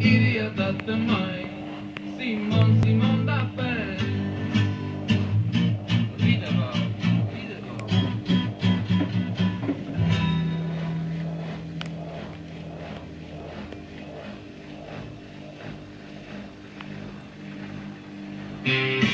niente mai Simon Simon da pe Rideva, rideva. Thank